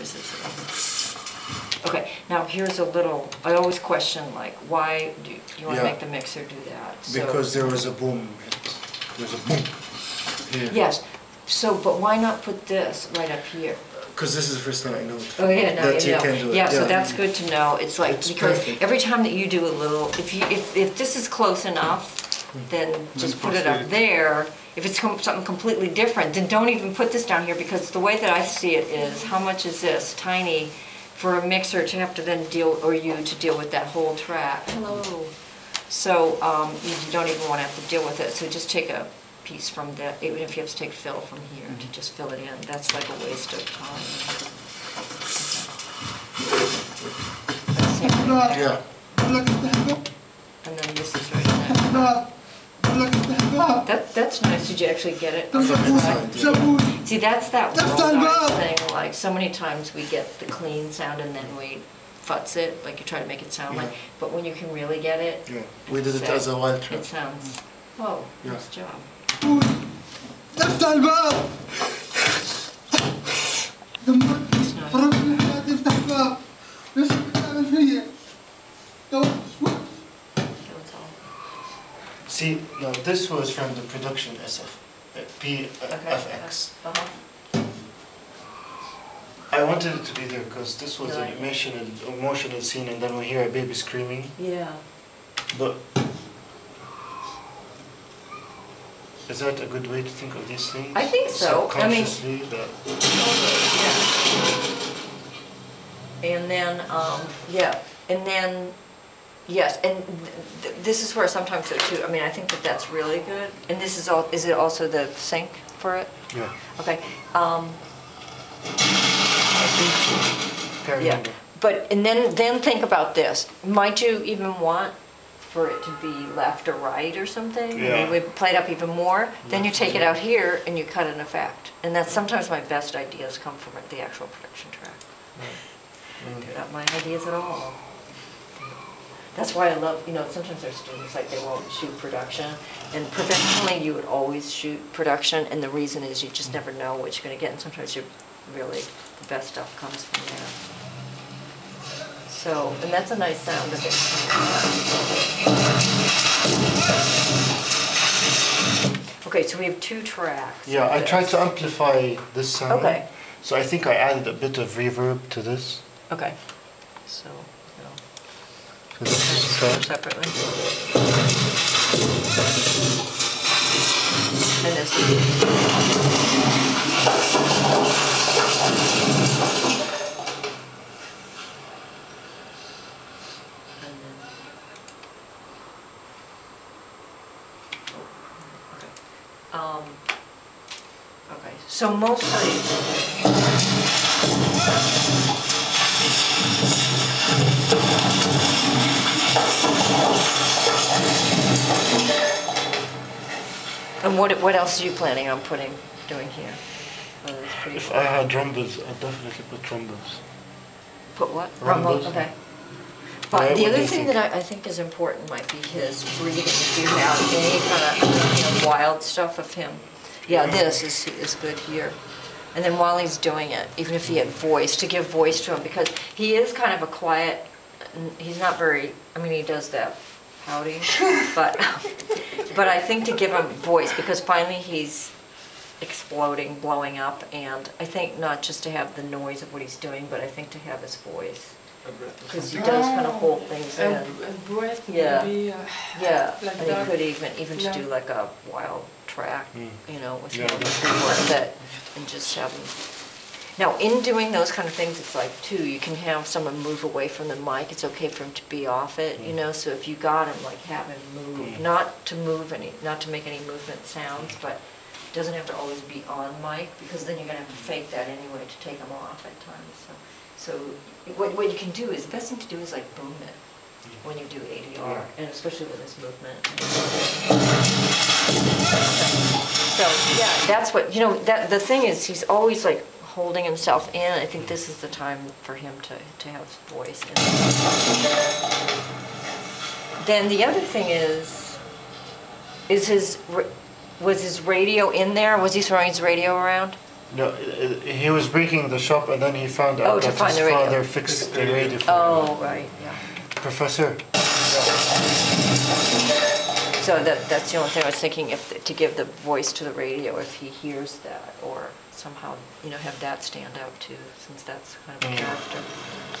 is? Okay, now here's a little, I always question like, why do you want to Yeah. make the mixer do that? So- Because there was a boom hit. There's a boom here. Yes, so, but why not put this right up here? Because this is the first time I know. Oh, yeah, no, That you you know. can do it. Yeah, so that's good to know. It's like, It's because perfect. every time that you do a little, if you, if, if this is close enough, hmm. then just put it up proceed. there. If it's com- something completely different, then don't even put this down here, because the way that I see it is, how much is this tiny for a mixer to have to then deal, or you to deal with that whole track? Hello. So, um, you don't even wanna have to deal with it, so just take a piece from the, even if you have to take fill from here to just fill it in, that's like a waste of time. Same thing there. Yeah. And then this is right there that that's nice, did you actually get it? See, that's that That's done well. thing, like, so many times we get the clean sound and then we futz it, like you try to make it sound like, but when you can really get it. Yeah. We did it as a wild trip. It sounds, whoa, Yeah. nice job. That's See, now this was from the production SF, uh, Okay. PFX. Uh-huh. I wanted it to be there because this was an emotional, emotional scene, and then we hear a baby screaming. Yeah. But is that a good way to think of these things? I think so. I mean- that Yeah. And then, um, yeah, and then, yes, and th- th- this is where sometimes though too, I mean, I think that that's really good. And this is all, is it also the sync for it? yeah. Okay, um, I think so. Can't yeah. remember. But, and then, then think about this. Might you even want for it to be left or right or something? Yeah. We play it up even more, then you take it out here and you cut an effect. And that's sometimes my best ideas come from the actual production track. They're not my ideas at all. That's why I love, you know, sometimes there's students, like, they won't shoot production, and professionally, you would always shoot production, and the reason is you just never know what you're gonna get, and sometimes you really, the best stuff comes from there. So, and that's a nice sound of it. Okay, so we have two tracks. Yeah, I tried to amplify this sound. Okay. So I think I added a bit of reverb to this. Okay, so, you So this is the know, start. separately. And this. And then-. Um, Okay, so mostly. And what, what else are you planning on putting, doing here? Oh, If. I had rumbles, I'd definitely put rumbles. Put what? Rumbles. Okay. But the other thing think? that I, I think is important might be his breathing, if you have any kind of, you know, wild stuff of him. Yeah, this is, is good here. And then while he's doing it, even if he had voice, to give voice to him, because he is kind of a quiet, he's not very, I mean, he does that pouting, but, but I think to give him voice, because finally he's exploding, blowing up, and I think not just to have the noise of what he's doing, but I think to have his voice. Because he does kind of hold things in. And, and breath Yeah. maybe. Uh, Yeah, like and he could even, even to do like a wild track, Mm. you know, with Yeah, him that's and just have him. Now, in doing those kind of things, it's like, too, you can have someone move away from the mic, it's okay for him to be off it, you know, so if you got him, like, have him move, Mm. not to move any, not to make any movement sounds, but doesn't have to always be on mic, because then you're gonna have to fake that anyway to take him off at times, so. So, what, what you can do is, the best thing to do is like boom it when you do ADR, and especially with this movement. So, yeah, that's what, you know, that, the thing is, he's always like holding himself in, I think this is the time for him to, to have voice. Then the other thing is, is his, was his radio in there? Was he throwing his radio around? No, he was breaking the shop and then he found Oh, out to that find his the father fixed the radio. Oh, right, yeah. Professor, So that, that's the only thing I was thinking, if, to give the voice to the radio, if he hears that, or somehow, you know, have that stand out too, since that's kind of a Mm. character.